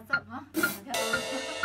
怎么啊